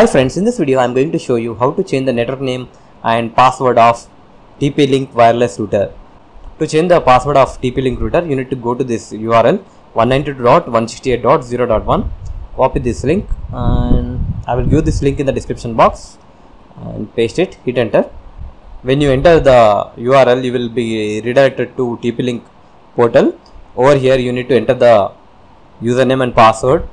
Hi friends, in this video I am going to show you how to change the network name and password of TP-Link wireless router. To change the password of TP-Link router, you need to go to this URL 192.168.0.1 copy this link and I will give this link in the description box and paste it, hit enter. When you enter the URL, you will be redirected to TP-Link portal. Over here you need to enter the username and password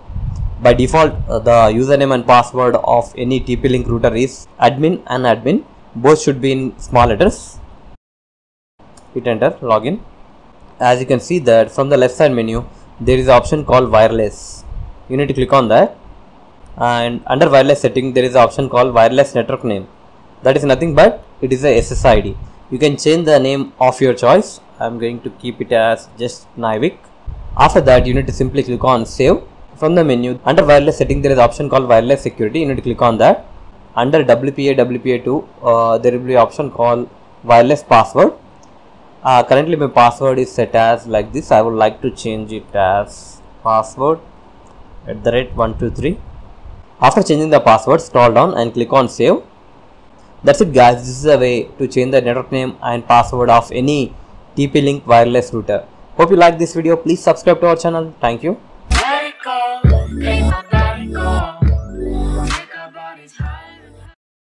by default uh, the username and password of any TP-Link router is admin and admin. Both should be in small letters. Hit enter login. As you can see that from the left side menu there is an option called wireless. You need to click on that. And under wireless setting there is an option called wireless network name. That is nothing but it is a SSID you can change the name of your choice. I'm going to keep it as just Naiwik. After that you need to simply click on save from the menu under wireless setting there is option called wireless security. You need to click on that. Under WPA WPA2 uh, there will be option called wireless password. Uh, currently my password is set as like this. I would like to change it as password at the rate 123 after changing the password scroll down and click on save. That's it guys. This is a way to change the network name and password of any TP-Link wireless router. Hope you like this video. Please subscribe to our channel. Thank you Pay my body call.